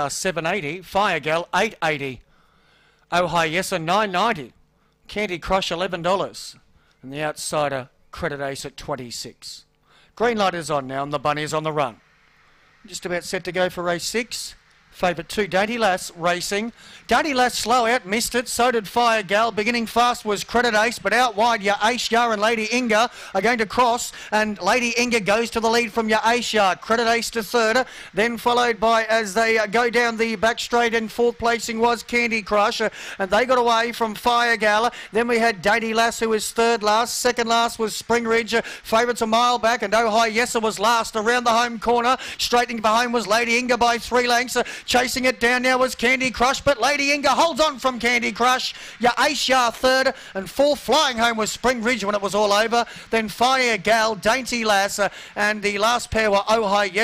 uh, 780. Fire Gal 880. Oh Hi Yes 990. Candy Crush $11. And the outsider Credit Ace at 26. Green light is on now and the bunny is on the run. Just about set to go for race six. Favourite two, Dainty Lass racing. Dainty Lass slow out, missed it. So did Fire Gal. Beginning fast was Credit Ace, but out wide, your Ace Yar and Lady Inga are going to cross, and Lady Inga goes to the lead from your Ace Yar. Credit Ace to third, then followed by as they go down the back straight, and fourth placing was Candy Crush, and they got away from Fire Gal. Then we had Dainty Lass, who was third last. Second last was Spring Ridge. Favourites a mile back, and Oh Hi Yesa was last around the home corner. Straightening behind was Lady Inga by three lengths. Chasing it down now was Candy Crush, but Lady Inga holds on from Candy Crush. Your Ace Yar third, and fourth flying home was Spring Ridge when it was all over. Then Fire Gal, Dainty Lass, uh, and the last pair were Oh Hi Yes.